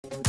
Thank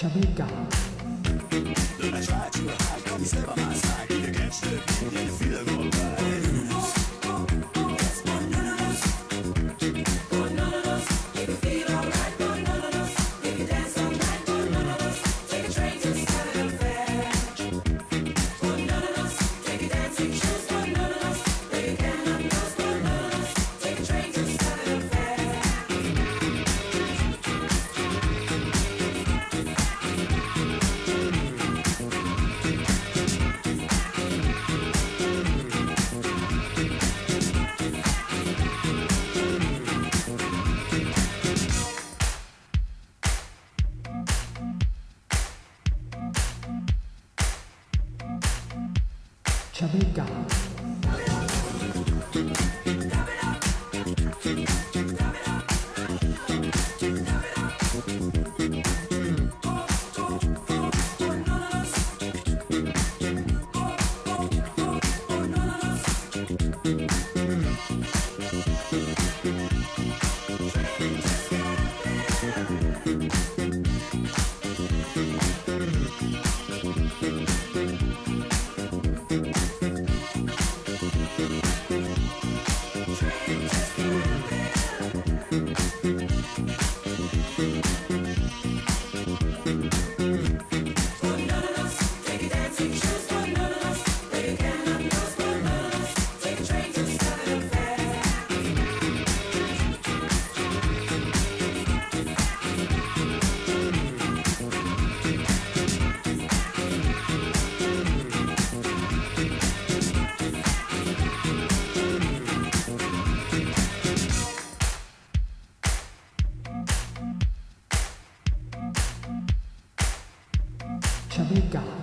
Jamaica. I try to hide, but my side. You you feel all right. Jamaica. be God.